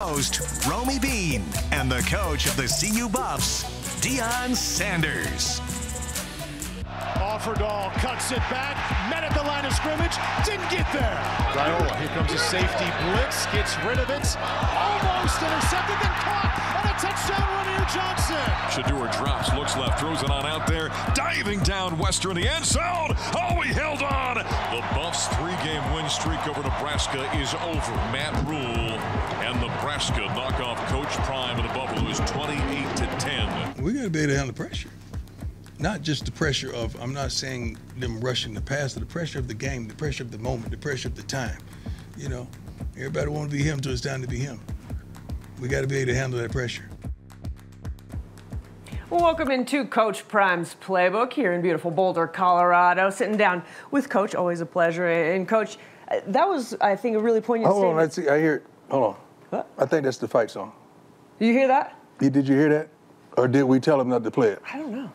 Host Romi Bean and the coach of the CU Buffs, Deion Sanders. Offerdahl cuts it back, met at the line of scrimmage, didn't get there. Raiola, here comes a safety blitz, gets rid of it, almost intercepted, then caught, and a touchdown Rahmir Johnson. Shedeur drops, looks left, throws it on out there, diving down Western the end zone. Oh, he held on. The Buffs' three-game win streak over Nebraska is over. Matt Rhule and Nebraska knock off Coach Prime of the Buffaloes 28 to 10. We got to be able to handle the pressure. Not just the pressure of, I'm not saying them rushing the pass, but the pressure of the game, the pressure of the moment, the pressure of the time. You know, everybody want to be him until it's time to be him. We got to be able to handle that pressure. Well, welcome into Coach Prime's playbook here in beautiful Boulder, Colorado. Sitting down with Coach, always a pleasure. And Coach, uh, that was, I think, a really poignant Hold on, let's see. I hear it. Hold on. What? I think that's the fight song. Did you hear that? Did you hear that? Or did we tell him not to play it? I don't know.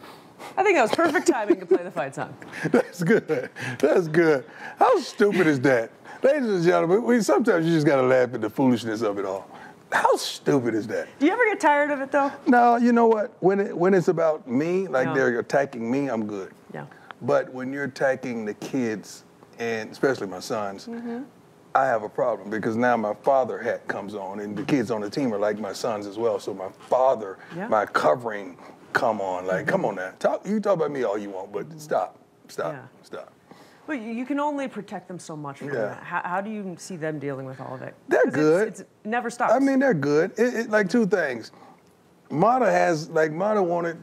I think that was perfect timing to play the fight song. That's good. That's good. How stupid is that? Ladies and gentlemen, we, sometimes you just got to laugh at the foolishness of it all. How stupid is that? Do you ever get tired of it though? No, you know what? When it, when it's about me, like Yeah. they're attacking me, I'm good. Yeah. But when you're attacking the kids, and especially my sons, Mm-hmm. I have a problem because now my father hat comes on, and the kids on the team are like my sons as well. So my father, Yeah. my covering, come on, like mm-hmm. come on now, talk. You talk about me all you want, but stop, stop, Yeah. stop. But you can only protect them so much from Yeah. that. How, how do you see them dealing with all of it? They're good. It's, it's, it never stops. I mean, they're good. It, it, like two things. Mata has like Mata wanted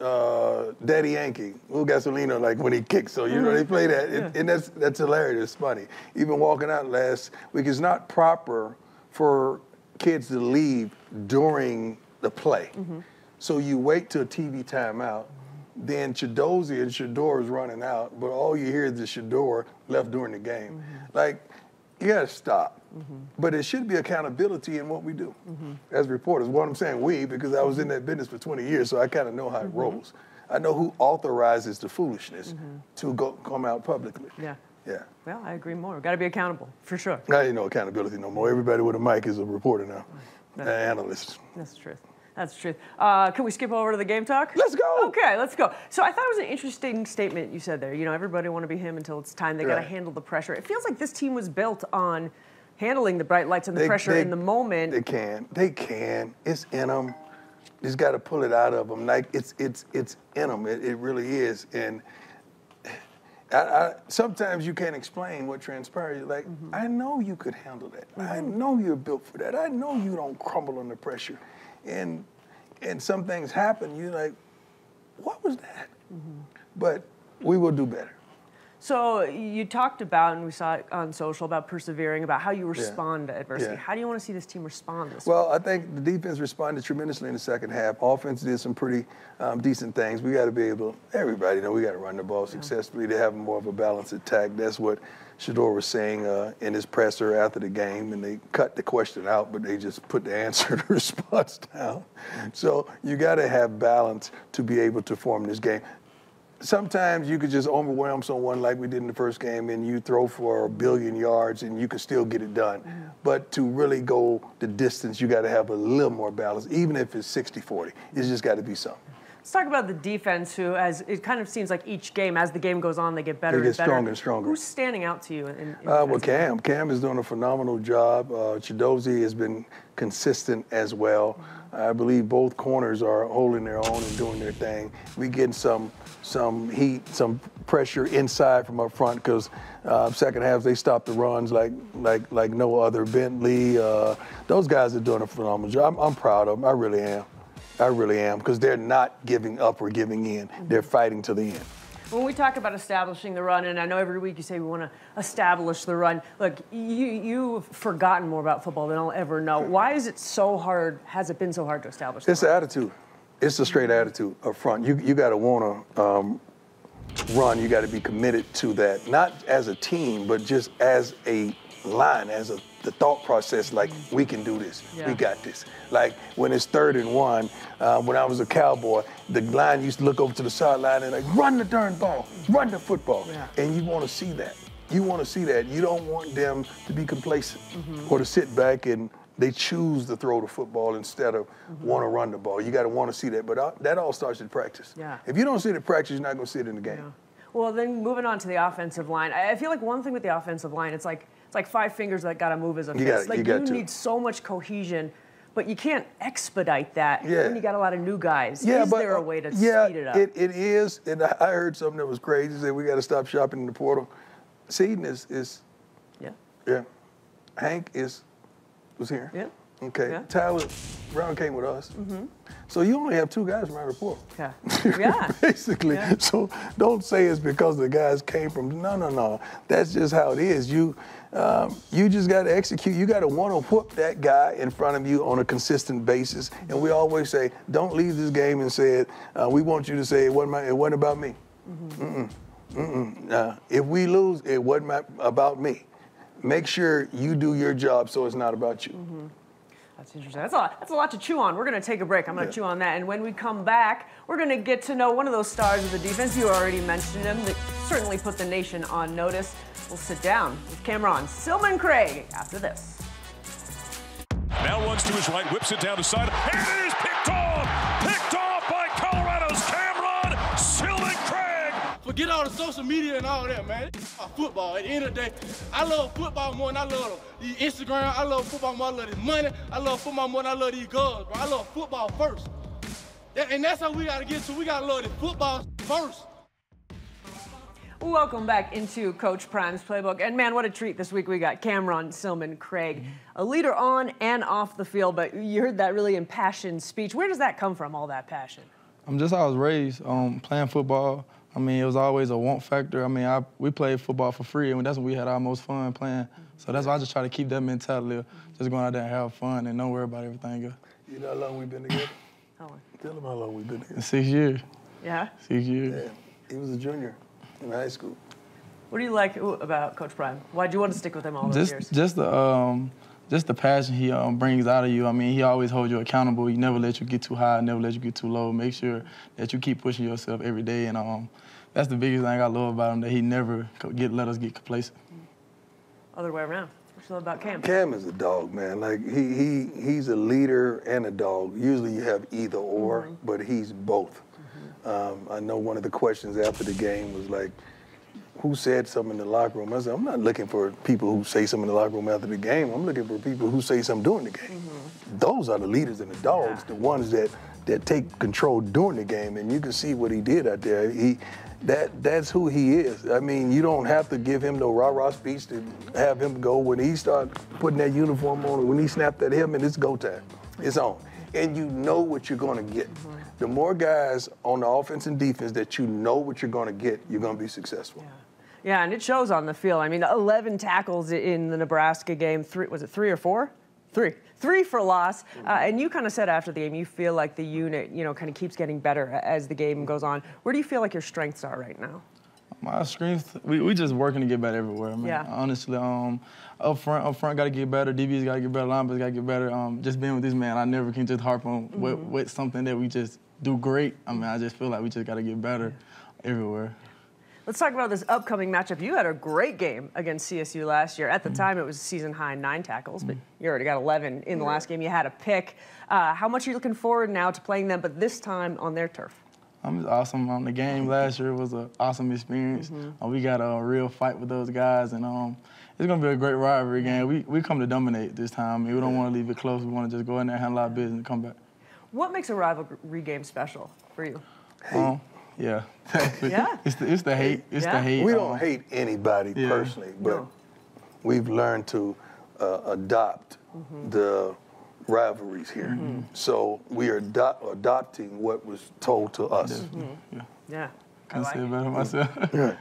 uh, Daddy Yankee, Lou Gasolino, like when he kicks. So you know they mm-hmm. play that, and- and that's that's hilarious. It's funny. Even walking out last week, it's not proper for kids to leave during the play. Mm-hmm. So you wait till TV timeout. Then Chidozie and Shedeur is running out, but all you hear is the Shedeur left during the game. Mm-hmm. Like, you gotta stop. Mm-hmm. But it should be accountability in what we do mm-hmm. as reporters. What I'm saying, we, because I was in that business for 20 years, so I kind of know how it rolls. I know who authorizes the foolishness to go come out publicly. Yeah. Yeah. Well, I agree more. We've got to be accountable, for sure. Now ain't no accountability no more. Everybody with a mic is a reporter now, an analyst. That's the truth. That's the truth. Uh, can we skip over to the game talk? Let's go. Okay, let's go. So I thought it was an interesting statement you said there. You know, everybody want to be him until it's time. They got to handle the pressure. It feels like this team was built on handling the bright lights and the They- pressure they- in the moment. They can. They can. It's in them. Just got to pull it out of them. Like it's it's it's in them. It, it really is. And I, I, sometimes you can't explain what transpired. You're like, Mm-hmm. I know you could handle that. I know you're built for that. I know you don't crumble under pressure. And and some things happen. You're like, what was that? Mm-hmm. But we will do better. So you talked about, and we saw it on social, about persevering, about how you respond to adversity. Yeah. How do you want to see this team respond this Well, I think the defense responded tremendously in the second half. Offense did some pretty um, decent things. We got to be able, everybody know we got to run the ball successfully to have more of a balanced attack. That's what Shedeur was saying uh, in his presser after the game, and they cut the question out, but they just put the answer, the response down. So you got to have balance to be able to form this game sometimes you could just overwhelm someone like we did in the first game and you throw for a billion yards and you can still get it done. But to really go the distance, you got to have a little more balance, even if it's 60 40. It's just got to be something. Let's talk about the defense, who, as it kind of seems like each game, as the game goes on, they get better They get and better. stronger and stronger. Who's standing out to you? In, in Uh, well? Cam. Cam is doing a phenomenal job. Uh, Chidozie has been consistent as well. I believe both corners are holding their own and doing their thing. We getting some some heat, some pressure inside from up front because uh, second half they stopped the runs like like like no other. Bentley, uh, those guys are doing a phenomenal job. I'm, I'm proud of them. I really am. I really am because they're not giving up or giving in. They're fighting to the end. When we talk about establishing the run, and I know every week you say we want to establish the run. Look, you you've forgotten more about football than I'll ever know. Why is it so hard? Has it been so hard to establish? The It's the run? attitude. It's a straight attitude up front. You you got to want to um, run. You got to be committed to that, not as a team, but just as a line, as a the thought process. Like we can do this. Yeah. We got this. Like when it's third and one. Uh, when I was a cowboy, the line used to look over to the sideline and like run the darn ball, run the football, Yeah. and you want to see that. You want to see that. You don't want them to be complacent Mm-hmm. or to sit back and they choose to throw the football instead of Mm-hmm. want to run the ball. You got to want to see that, but uh, that all starts in practice. Yeah. If you don't see it at practice, you're not going to see it in the game. Yeah. Well, then moving on to the offensive line, I feel like one thing with the offensive line, it's like it's like five fingers that got to move as a You fist. got- like you to. need so much cohesion, but you can't expedite that Yeah. when you got a lot of new guys. Yeah, is but there a uh, way to yeah, speed it up? It, it is, and I I heard something that was crazy. Said we got to stop shopping in the portal. Seeding is is yeah. yeah. Hank is was here. Yeah. Okay. Yeah. Mm-hmm. Tyler Brown came with us. So you only have two guys from the portal. Yeah. Yeah. Basically. Yeah. So don't say it's because the guys came from. No, no, no. That's just how it is. You, um, you just got to execute. You got to want to whoop that guy in front of you on a consistent basis. And we always say, don't leave this game and say it. Uh, we want you to say it wasn't my, it wasn't about me. Mm-mm. Mm-mm. Uh, if we lose, it wasn't my, about me. Make sure you do your job so it's not about you. Mm-hmm. That's interesting. That's a lot. That's a lot to chew on. We're going to take a break. I'm going to chew on that, and when we come back, we're going to get to know one of those stars of the defense. You already mentioned him. That certainly put the nation on notice. We'll sit down with Cam'ron Silmon-Craig after this. Now runs to his right, whips it down the side, and it is Craig! Forget all the social media and all that, man. It's about football. At the end of the day, I love football more than I love the Instagram. I love football more than I love this money. I love football more than I love these girls, bro. I love football first. That- and that's how we gotta get to. We gotta love the football first. Welcome back into Coach Prime's playbook. And man, what a treat this week we got Cam'ron Silmon-Craig, a leader on and off the field. But you heard that really impassioned speech. Where does that come from, all that passion? I'm just how I was raised, um, playing football. I mean, it was always a want factor. I mean, I, we played football for free, and that's when we had our most fun playing. So that's why I just try to keep that mentality of just going out there and have fun and don't worry about everything else. You know how long we've been together? How long? Tell them how long we've been together. Six years. Yeah. Six years. Yeah. He was a junior in high school. What do you like about Coach Prime? Why'd you want to stick with him all those Just, years? just the, um, just the passion he um, brings out of you. I mean, he always holds you accountable. He never lets you get too high, never lets you get too low. Make sure that you keep pushing yourself every day, and um, that's the biggest thing I love about him. That he never get let us get complacent. Other way around. What you love about Cam? Cam is a dog, man. Like he he he's a leader and a dog. Usually you have either or, but he's both. Um, I know one of the questions after the game was like, "Who said something in the locker room?" I said, "I'm not looking for people who say something in the locker room after the game. I'm looking for people who say something during the game. Mm-hmm. Those are the leaders and the dogs, the ones that that take control during the game. And you can see what he did out there. He that that's who he is. I mean, you don't have to give him no rah rah speech to have him go when he start putting that uniform on. When he snapped at him, and it's go time. It's on, and you know what you're going to get. Mm-hmm. The more guys on the offense and defense that you know what you're going to get, you're going to be successful. Yeah, and it shows on the field. I mean, 11 tackles in the Nebraska game. Three was it three or four? Three. Three for loss. Uh, and you kind of said after the game, you feel like the unit, you know, kind of keeps getting better as the game goes on. Where do you feel like your strengths are right now? My strength, we, we just working to get better everywhere, man. Yeah. Honestly, um, up front, up front, got to get better. DBs got to get better. Linebackers got to get better. Um, just being with this man, I never can just harp on what, what something that we just do great. I mean, I just feel like we just got to get better everywhere. Let's talk about this upcoming matchup. You had a great game against CSU last year. At the time, it was season high nine tackles, but you already got 11 in the last game. You had a pick. Uh, how much are you looking forward now to playing them, but this time on their turf? Um, it's awesome. Um, the game last year was an awesome experience. Uh, we got a real fight with those guys, and um, it's gonna be a great rivalry game. We we come to dominate this time. We don't want to leave it close. We want to just go in there, handle our business, and come back. What makes a rivalry game special for you? Um, yeah. Yeah. It's the it's the hate. It's Yeah. the hate. We um, don't hate anybody yeah. personally, but No. we've learned to uh, adopt the rivalries here. So we are ado- adopting what was told to us. Yeah. I Can't like say it. it better myself.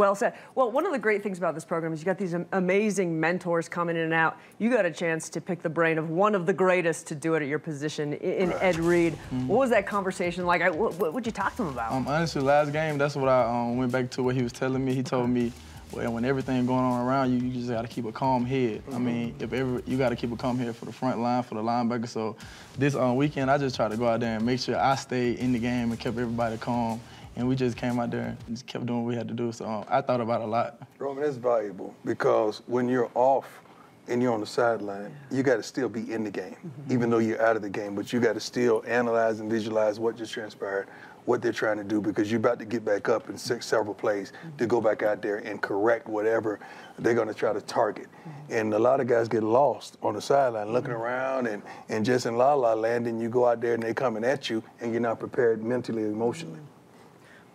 Well said. Well, one of the great things about this program is you got these amazing mentors coming in and out. You got a chance to pick the brain of one of the greatest to do it at your position in Ed Reed. What was that conversation like? What, would you talk to him about? Um, honestly, last game, that's what I um, went back to what he was telling me. He told me, well, when everything going on around you, you just got to keep a calm head. I mean, if ever you got to keep a calm head for the front line, for the linebacker. So this um, weekend, I just tried to go out there and make sure I stayed in the game and kept everybody calm. And we just came out there and just kept doing what we had to do. So um, I thought about it a lot. Roman, that's valuable because when you're off and you're on the sideline, you got to still be in the game, mm-hmm. even though you're out of the game. But you got to still analyze and visualize what just transpired, what they're trying to do, because you're about to get back up in six, several plays mm-hmm. to go back out there and correct whatever they're going to try to target. Mm-hmm. And a lot of guys get lost on the sideline, looking around and, and just in la la land, and you go out there and they're coming at you, and you're not prepared mentally, emotionally.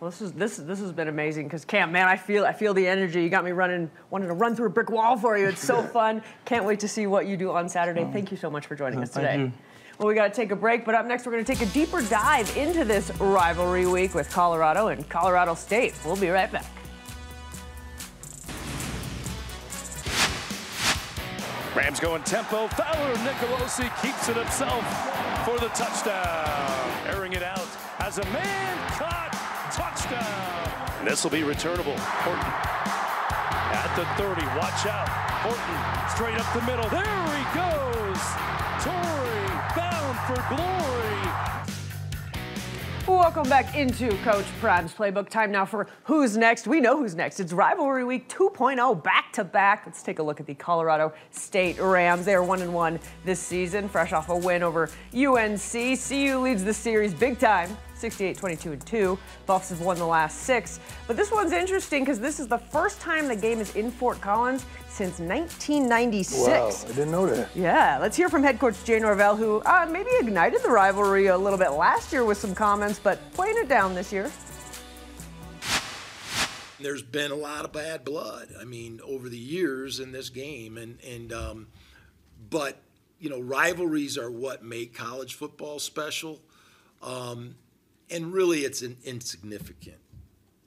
Well, this is this this has been amazing because Cam, man, I feel I feel the energy. You got me running, wanting to run through a brick wall for you. It's so fun. Can't wait to see what you do on Saturday. Um, thank you so much for joining us Thank today. you. Well, we got to take a break, but up next we're going to take a deeper dive into this rivalry week with Colorado and Colorado State. We'll be right back. Rams going tempo. Fowler Nicolosi keeps it himself for the touchdown. Airing it out as a man caught. Touchdown. This will be returnable. Horton at the 30. Watch out. Horton straight up the middle. There he goes. Tory bound for glory. Welcome back into Coach Prime's playbook. Time now for Who's Next. We know who's next. It's Rivalry Week 2.0 back to back. Let's take a look at the Colorado State Rams. They are 1 and 1 this season, fresh off a win over UNC. CU leads the series big time. 68 22 and 2. Buffs have won the last six. But this one's interesting because this is the first time the game is in Fort Collins since 1996. Wow, I didn't know that. Yeah, let's hear from head coach Jay Norvell, who uh, maybe ignited the rivalry a little bit last year with some comments, but playing it down this year. There's been a lot of bad blood. I mean, over the years in this game, and and um, but you know, rivalries are what make college football special, um, and really, it's an insignificant.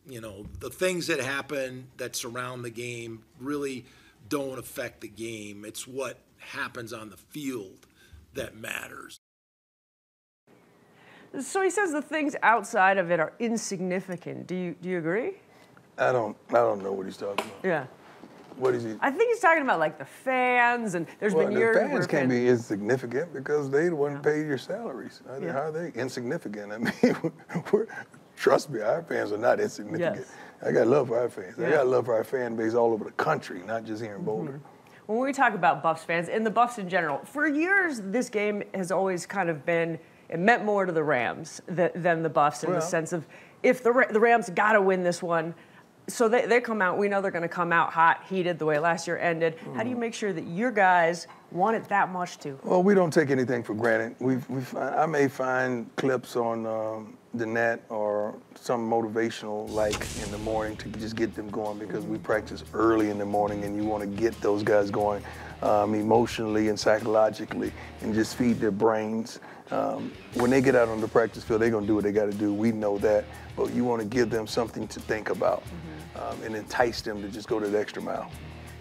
You know, the things that happen that surround the game really don't affect the game. It's what happens on the field that matters. So he says the things outside of it are insignificant. Do you do you agree? I don't, I don't know what he's talking about. Yeah. What is he? I think he's talking about like the fans, and there's Well, been the years where fans can't fan- be insignificant because they the one pay your salaries. How, Yeah. how are they insignificant? I mean, we're, trust me, our fans are not insignificant. Yes. I got love for our fans. I Yeah. got love for our fan base all over the country, not just here in mm-hmm. Boulder. when we talk about Buffs fans and the Buffs in general, for years this game has always kind of been it meant more to the Rams th- than the Buffs in the sense of if the Ra- the Rams got to win this one. So they, they come out. We know they're going to come out hot, heated the way last year ended. How do you make sure that your guys want it that much too? Well, we don't take anything for granted. We've, we find, I may find clips on um, the net or some motivational like in the morning to just get them going because we practice early in the morning and you want to get those guys going um, emotionally and psychologically and just feed their brains. Um, when they get out on the practice field, they're going to do what they got to do. We know that. But you want to give them something to think about um, and entice them to just go to the extra mile.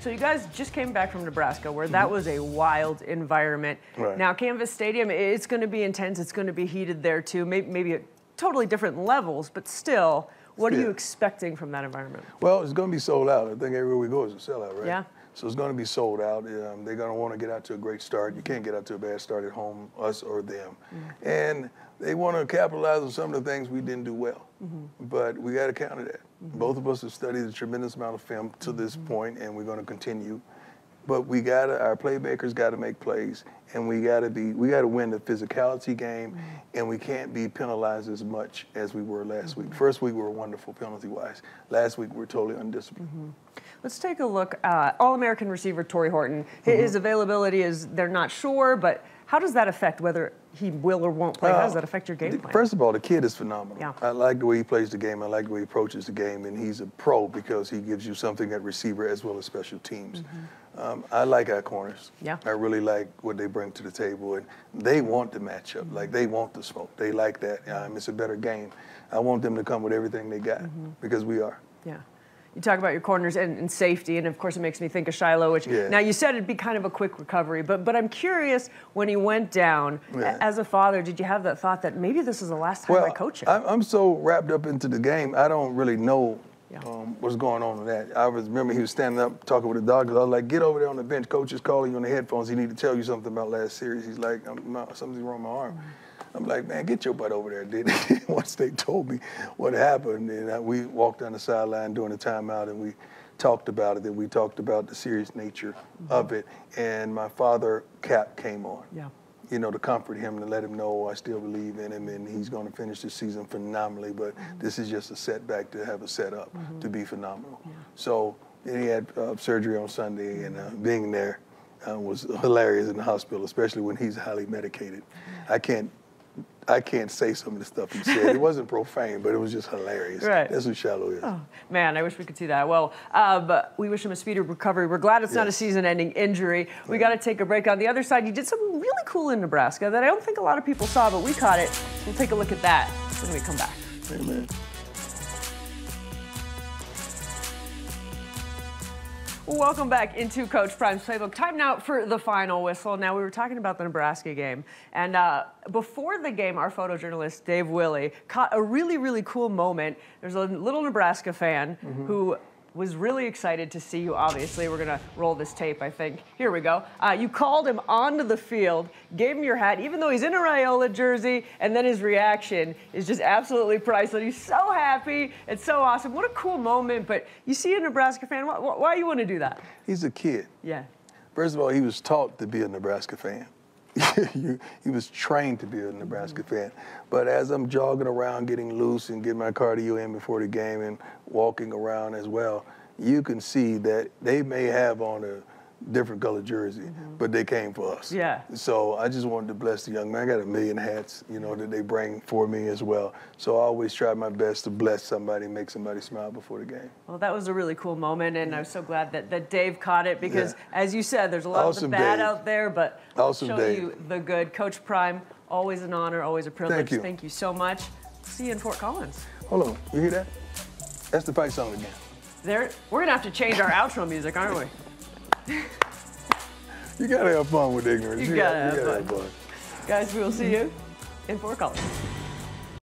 So you guys just came back from Nebraska, where that was a wild environment. Right. Now Canvas Stadium, it's going to be intense. It's going to be heated there too. Maybe, maybe at totally different levels, but still, what are you expecting from that environment? Well, it's going to be sold out. I think everywhere we go is a sellout, right? Yeah. So it's going to be sold out. Um, they're going to want to get out to a great start. You can't get out to a bad start at home, us or them. And they want to capitalize on some of the things we didn't do well. Mm-hmm. But we got to counter that. Mm-hmm. Both of us have studied a tremendous amount of film to this mm-hmm. point, and we're going to continue. But we got to, our playmakers got to make plays, and we got to be, we got to win the physicality game, and we can't be penalized as much as we were last week. First week we were wonderful penalty-wise. Last week we were totally undisciplined. Let's take a look. Uh, All-American receiver Tory Horton. His availability is they're not sure, but how does that affect whether he will or won't play? how does Uh, that affect your game plan? First of all, the kid is phenomenal. Yeah. I like the way he plays the game. I like the way he approaches the game, and he's a pro because he gives you something at receiver as well as special teams. Um, I like our corners. Mm-hmm. Yeah. I really like what they bring to the table, and they want the matchup. Mm-hmm. Like they want the smoke. They like that. Um, it's a better game. I want them to come with everything they got Mm-hmm. because we are. Yeah. You talk about your corners and, and safety, and of course it makes me think of Shilo. Which Yeah. now you said it'd be kind of a quick recovery, but but I'm curious when he went down. Yeah. As a father, did you have that thought that maybe this is the last time I coach him? I'm, I'm so wrapped up into the game, I don't really know Yeah. um, what's going on with that. I was remember he was standing up talking with the doctors. I was like, "Get over there on the bench. Coach is calling you on the headphones. He need to tell you something about last series." He's like, I'm, my, "Something's wrong with my arm." I'm like, "Man, get your butt over there." Did once they told me what happened, and I, we walked down the sideline during the timeout, and we talked about it, Then we talked about the serious nature of it. And my father, Cap, came on. Yeah. You know, to comfort him, to let him know I still believe in him and he's going to finish the season phenomenally. But this is just a setback to have a setup to be phenomenal. So then he had uh, surgery on Sunday, and uh, being there uh, was hilarious in the hospital, especially when he's highly medicated. I can't. I can't say some of the stuff he said. It wasn't profane, but it was just hilarious. Right. That's who Shilo is. Man, I wish we could see that. Well, um, we wish him a speedy recovery. We're glad it's not a season-ending injury. We got to take a break. On the other side, you did something really cool in Nebraska that I don't think a lot of people saw, but we caught it. We'll take a look at that when we come back. Amen. Welcome back into Coach Prime's playbook. Time now for the final whistle. Now we were talking about the Nebraska game, and uh, before the game, our photojournalist Dave Willie caught a really, really cool moment. There's a little Nebraska fan who was really excited to see you. Obviously, we're gonna roll this tape. I think. Here we go. Uh, you called him onto the field, gave him your hat, even though he's in a Raiola jersey, and then his reaction is just absolutely priceless. He's so happy. It's so awesome. What a cool moment. But you see a Nebraska fan. Why, why you want to do that? He's a kid. Yeah. First of all, he was taught to be a Nebraska fan. You- he was trained to be a Nebraska mm-hmm. fan. But as I'm jogging around, getting loose and getting my cardio in before the game and walking around as well, you can see that they may have on a different color jersey, mm-hmm. but they came for us. Yeah. So I just wanted to bless the young man. I got a million hats, you know, that they bring for me as well. So I always try my best to bless somebody, make somebody smile before the game. Well, that was a really cool moment, and I'm so glad that, that Dave caught it because, Yeah. as you said, there's a lot of the bad Dave. out there, but Awesome, show Dave. you the good. Coach Prime, always an honor, always a privilege. Thank you, Thank you. so much. See you in Fort Collins. Hold on, you hear that? That's the fight song again. There, we're gonna have to change our outro music, aren't we? You gotta have fun with ignorance. You gotta have you gotta fun. Guys, we will see you in Fort Collins.